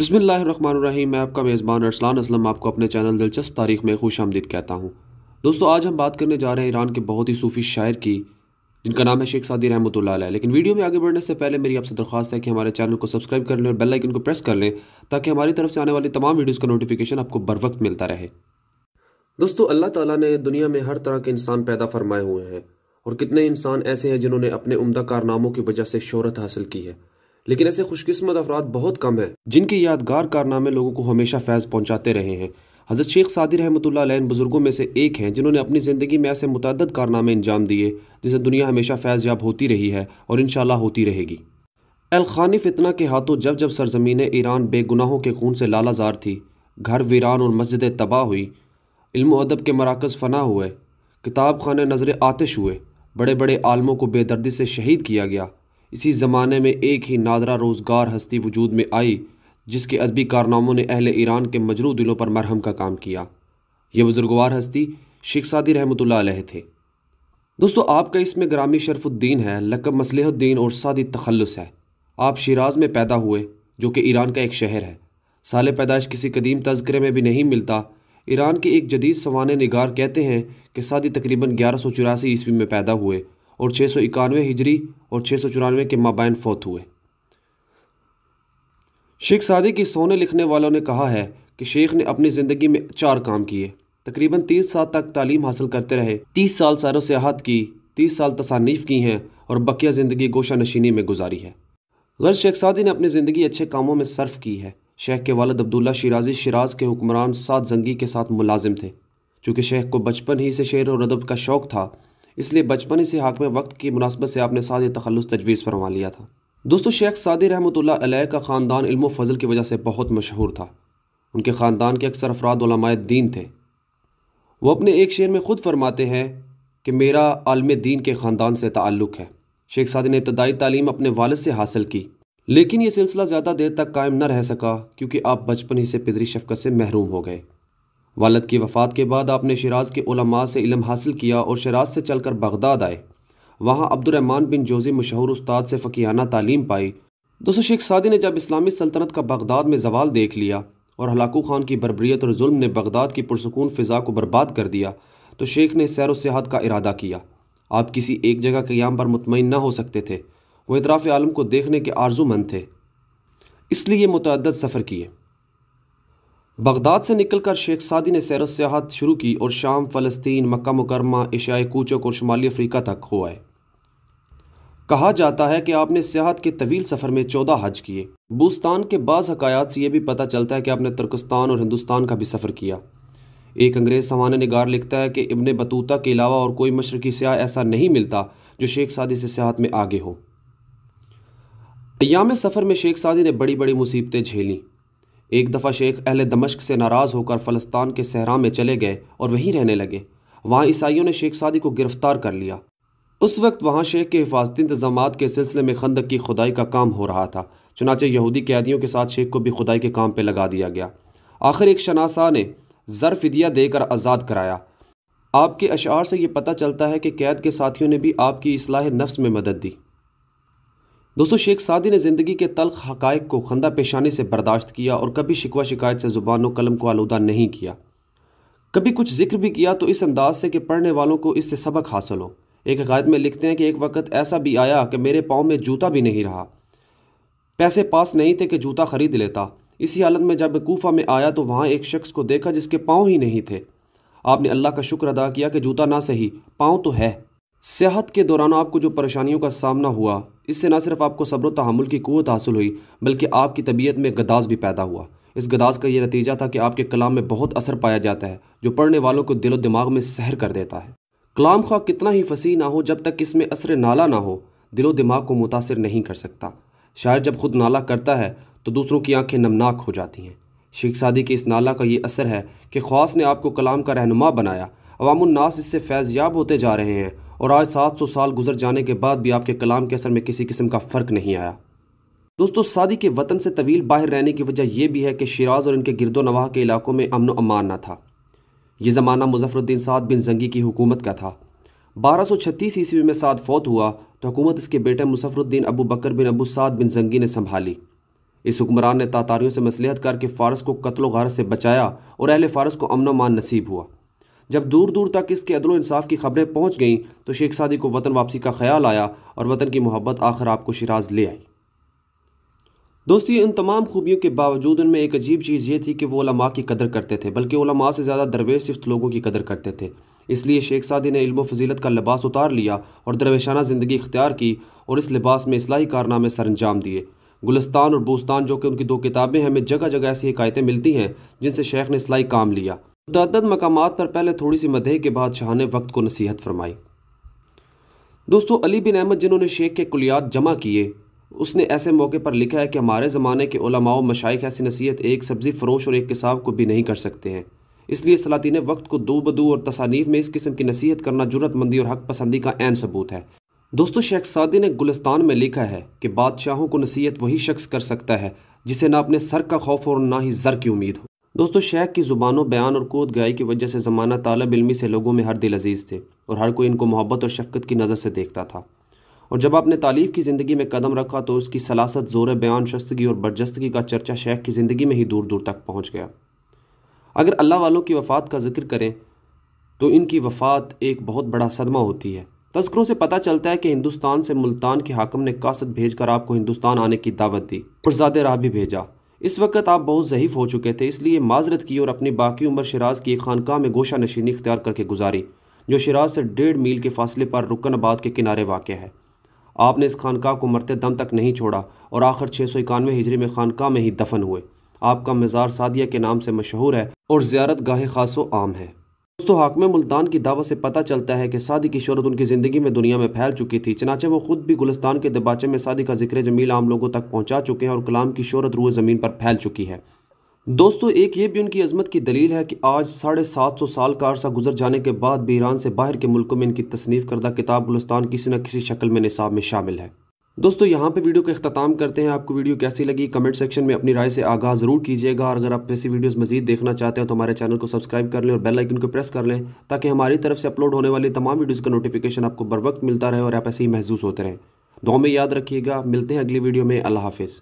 बिसमीम मैं आपका मेज़बान अरसलान असलम, आपको अपने चैनल दिलचस्प तारीख में खुश आमदीद कहता हूँ। दोस्तों, आज हम बात करने जा रहे हैं ईरान के बहुत ही सूफ़ी शायर की, जिनका नाम है शेख सादी रहमत लेकिन वीडियो में आगे बढ़ने से पहले मेरी आपसे दरख्वास्त है कि हमारे चैनल को सब्सक्राइब कर लें और बेल आइकन को प्रेस कर लें, ताकि हमारी तरफ़ से आने वाली तमाम वीडियोज़ का नोटिफिकेशन आपको बर वक्त मिलता रहे। दोस्तों, अल्लाह ताला ने दुनिया में हर तरह के इंसान पैदा फरमाए हुए हैं, और कितने इंसान ऐसे हैं जिन्होंने अपने उम्दा कारनामों की वजह से शहरत हासिल की है। लेकिन ऐसे खुशकिस्मत अफराद बहुत कम हैं, जिनके यादगार कारनामे लोगों को हमेशा फैज़ पहुंचाते रहे हैं। हज़रत शेख सादी रहमत बुज़ुर्गों में से एक हैं, जिन्होंने अपनी ज़िंदगी में ऐसे मुतद कारनामे अंजाम दिए, जिसे दुनिया हमेशा फैज़ याब होती रही है और इन होती रहेगी। अल खानी फितना के हाथों जब जब सरजमीन ईरान बेगुनाहों के खून से लालाजार थी, घर वीरान और मस्जिदें तबाह हुई, इल्म अदब के मराकज़ फना हुए किताब खाने नज़र आतिश हुए बड़े बड़े आलमों को बेदर्दी से शहीद किया गया। इसी ज़माने में एक ही नादरा रोज़गार हस्ती वजूद में आई, जिसके अदबी कारनामों ने अहल ईरान के मजरू दिलों पर मरहम का काम किया। ये बुजुर्गवार हस्ती शेख सादी रहमत थे। दोस्तों, आपका इसमें ग्रामी शरफुद्दीन है, लकब मसलहुद्दीन और सादी तखलस है। आप शिराज में पैदा हुए, जो कि ईरान का एक शहर है। साल पैदाइश किसी कदीम तस्करे में भी नहीं मिलता। ईरान के एक जदीद सवान निगार कहते हैं कि सादी तकरीबन ग्यारह सौ चौरासी ईस्वी में पैदा हुए। और छः सौ इक्यानवे हिजरी और छः सौ चौरानवे के माबाइन फौत हुए। शेख सादी की सोने लिखने वालों ने कहा है कि शेख ने अपनी ज़िंदगी में चार काम किए। तकरीबन तीस साल तक तालीम हासिल करते रहे। तीस साल सैर सियाहत की, तीस साल तसानीफ की हैं और बकिया ज़िंदगी गोशा नशीनी में गुजारी है। गर्ज शेख सादी ने अपनी ज़िंदगी अच्छे कामों में सर्फ की है। शेख के वालद अब्दुल्ला शिराजी शिराज के हुक्मरान सात जंगी के साथ मुलाजिम थे। चूँकि शेख को बचपन ही से शेर और अदब का शौक़ था इसलिए बचपन से हाकम वक्त की मुनासबत से आपने साद तखलस तजवीज़ फरमा लिया था। दोस्तों, शेख सादी रहमत का ख़ानदान इल्म फ़ज़ल की वजह से बहुत मशहूर था। उनके ख़ानदान के अक्सर अफराद दीन थे। वो अपने एक शेर में ख़ुद फरमाते हैं कि मेरा आलम दीन के ख़ानदान से ताल्लुक़ है। शेख सादी ने इब्तदाई तालीम अपने वालद से हासिल की। लेकिन यह सिलसिला ज़्यादा देर तक कायम न रह सका, क्योंकि आप बचपन ही से पिदरी शफकत से महरूम हो गए। वालद की वफ़ात के बाद आपने शराज के उलमा से इलम हासिल किया और शराज से चलकर बगदाद आए। वहाँ अब्दुलरहमान बिन जोजी मशहूर उस्ताद से फ़कीाना तालीम पाई। दोस्तों, शेख सादी ने जब इस्लामी सल्तनत का बगदाद में जवाल देख लिया और हलाकू खान की बरबरीत और जुल्म ने बगदाद की पुरसकून फ़िज़ा को बर्बाद कर दिया तो शेख ने सैर सियाहत का इरादा किया। आप किसी एक जगह क़याम पर मुतमिन न हो सकते थे। वो इतराफ़ आलम को देखने के आर्जूमंद थे। इसलिए मुतद सफ़र किए। बगदाद से निकलकर शेख सादी ने सैर सियाहत शुरू की और शाम फ़लस्तीन, मक्का मुकरमा एशियाई कूचक और शुमाली अफ्रीका तक हो आए। कहा जाता है कि आपने सियाहत के तवील सफ़र में चौदह हज किए। बूस्तान के बाज़ हकायात से यह भी पता चलता है कि आपने तुर्कस्तान और हिंदुस्तान का भी सफ़र किया। एक अंग्रेज़ सवान निगार लिखता है कि इबन बतूता के अलावा और कोई मशरकी स्याह ऐसा नहीं मिलता जो शेख सादी से सियाहत में आगे हो। अयाम सफ़र में शेख सादी ने बड़ी बड़ी मुसीबतें झेलीं। एक दफ़ा शेख अहल दमश्क से नाराज़ होकर फ़लस्तान के सहरा में चले गए और वहीं रहने लगे। वहाँ ईसाइयों ने शेख सादी को गिरफ़्तार कर लिया। उस वक्त वहाँ शेख के हिफाजती इंतज़ाम के सिलसिले में खंदक की खुदाई का काम हो रहा था, चुनाचे यहूदी कैदियों के साथ शेख को भी खुदाई के काम पर लगा दिया गया। आखिर एक शनासा ने ज़र फिदिया देकर आज़ाद कराया। आपके अशार से ये पता चलता है कि कैद के साथियों ने भी आपकी असलाह नफ्स में मदद दी। दोस्तों, शेख सादी ने ज़िंदगी के तलख हकायक को खंदा पेशानी से बर्दाश्त किया और कभी शिकवा शिकायत से ज़ुबान कलम को आलूदा नहीं किया। कभी कुछ ज़िक्र भी किया तो इस अंदाज से कि पढ़ने वालों को इससे सबक हासिल हो। एक हकायत में लिखते हैं कि एक वक्त ऐसा भी आया कि मेरे पाँव में जूता भी नहीं रहा। पैसे पास नहीं थे कि जूता खरीद लेता। इसी हालत में जब कोफा में आया तो वहाँ एक शख्स को देखा जिसके पाँव ही नहीं थे। आपने अल्लाह का शुक्र अदा किया कि जूता ना सही, पाँव तो है। सेहत के दौरान आपको जो परेशानियों का सामना हुआ, इससे न सिर्फ़ आपको सब्र तहमुल की क़वत हासिल हुई, बल्कि आपकी तबीयत में गदास भी पैदा हुआ। इस गदास का यह नतीजा था कि आपके कलाम में बहुत असर पाया जाता है, जो पढ़ने वालों को दिलो दिमाग में सहर कर देता है। कलाम ख्वा कितना ही फसी ना हो, जब तक इसमें असर नाला ना हो, दिलो दिमाग को मुतासर नहीं कर सकता। शायद जब खुद नाला करता है तो दूसरों की आँखें नमनाक हो जाती हैं। शेख सादी के इस नाला का ये असर है कि ख्वास ने आपको कलाम का रहनुमा बनाया। अवामुन्नास इससे फैज़याब होते जा रहे हैं और आज 700 साल गुजर जाने के बाद भी आपके कलाम के असर में किसी किस्म का फ़र्क नहीं आया। दोस्तों, सादी के वतन से तवील बाहर रहने की वजह यह भी है कि शिराज और इनके गिरदो नवाह के इलाकों में अमन अमान न था। यह ज़माना मुजफ़रुद्दीन साद बिन जंगी की हुकूमत का था। बारह सौ छत्तीस ईस्वी में साद फौत हुआ तो हुकूमत इसके बेटे मुजफ़रुद्दीन अबू बकर बिन अबू साद बिन जंगी ने संभाली। इस हुक्मरान ने तातारियों से मसलहत करके फ़ारस को कत्लो गारत से बचाया और अहल फ़ारस को अमन अमान नसीब हुआ। जब दूर दूर तक इसके अदलो इंसाफ की खबरें पहुँच गईं तो शेख सादी को वतन वापसी का ख्याल आया और वतन की मोहब्बत आखिर आपको शिराज ले आई। दोस्तों, इन तमाम खूबियों के बावजूद उनमें एक अजीब चीज़ ये थी कि वो उलमा की कदर करते थे, बल्कि उलमा से ज़्यादा दरवेश सिर्फ़ लोगों की कदर करते थे। इसलिए शेख सादी ने इल्म फजीलत का लिबास उतार लिया और दरवेशाना ज़िंदगी इख्तियार की और इस लिबास में इसलाही कारनामे सर अंजाम दिए। गुलस्तान और बोस्तान, जो कि उनकी दो किताबें हमें जगह जगह ऐसी हिकायतें मिलती हैं जिनसे शेख ने इसलाई काम लिया। तद मकाम पर पहले थोड़ी सी मदह के बाद शाह ने वक्त को नसीहत फरमाई। दोस्तों, अली बिन अहमद जिन्होंने शेख के कुलियात जमा किए, उसने ऐसे मौके पर लिखा है कि हमारे ज़माने के ओलमाओ मशाइक ऐसी नसीहत एक सब्ज़ी फ़रोश और एक किसाब को भी नहीं कर सकते हैं। इसलिए सलातीन वक्त को दो बदू और तसानीफ में इस किस्म की नसीहत करना जरूरतमंदी और हक पसंदी का एन सबूत है। दोस्तों, शेख सादी ने गुलस्तान में लिखा है कि बादशाहों को नसीहत वही शख्स कर सकता है जिसे ना अपने सर का खौफ और ना ही जर की उम्मीद हो। दोस्तों, शेख की ज़ुबानों, बयान और कूद गाय की वजह से ज़माना तालब इलमी से लोगों में हर दिल अज़ीज़ थे और हर कोई इनको मोहब्बत और शफकत की नज़र से देखता था। और जब आपने तालीफ की ज़िंदगी में कदम रखा तो उसकी सलासत, ज़ोर बयान, शस्तगी और बरजस्तगी का चर्चा शेख की ज़िंदगी में ही दूर दूर तक पहुँच गया। अगर अल्लाह वालों की वफ़ात का ज़िक्र करें तो इनकी वफ़ात एक बहुत बड़ा सदमा होती है। तस्करों से पता चलता है कि हिंदुस्तान से मुल्तान के हाकम ने कासत भेजकर आपको हिंदुस्तान आने की दावत दी और ज़्यादा राह भी भेजा। इस वक्त आप बहुत ज़यीफ़ हो चुके थे, इसलिए माजरत की और अपनी बाकी उम्र शराज की एक खानका में गोशा नशीनी इख्तियार करके गुजारी, जो शराज से डेढ़ मील के फासले पर रुकन आबाद के किनारे वाक़ है। आपने इस खानका को मरते दम तक नहीं छोड़ा और आखिर छः सौ इक्यानवे हिजरी में खानका में ही दफन हुए। आपका मज़ार सादिया के नाम से मशहूर है और ज़्यारत गाह खासो आम है। दोस्तों हाकम मुल्तान की दावत से पता चलता है कि सादी की शहरत उनकी ज़िंदगी में दुनिया में फैल चुकी थी। चनाचे वो खुद भी गुलस्तान के दबाचे में सादी का ज़िक्र जमील आम लोगों तक पहुँचा चुके हैं और कलाम की शहरत रूए ज़मीन पर फैल चुकी है। दोस्तों, एक ये भी उनकी अजमत की दलील है कि आज साढ़े सात सौ साल का अरसा गुजर जाने के बाद भी ईरान से बाहर के मुल्कों में इनकी तसनीफ़ करदा किताब गुलस्तान किसी न किसी शक्ल में निसाब में शामिल है। दोस्तों, यहाँ पे वीडियो का अख्ताम करते हैं। आपको वीडियो कैसी लगी, कमेंट सेक्शन में अपनी राय से आगाह ज़रूर कीजिएगा। और अगर आप ऐसी वीडियोस मजीद देखना चाहते हैं तो हमारे चैनल को सब्सक्राइब कर लें और बेल आइकन को प्रेस कर लें, ताकि हमारी तरफ़ से अपलोड होने वाली तमाम वीडियोज़ का नोटिफिकेशन आपको बर वक्त मिलता रहे और आप ऐसे ही महसूस होते रहें। दो में याद रखिएगा। मिलते हैं अगली वीडियो में। अल्लाह हाफिज़।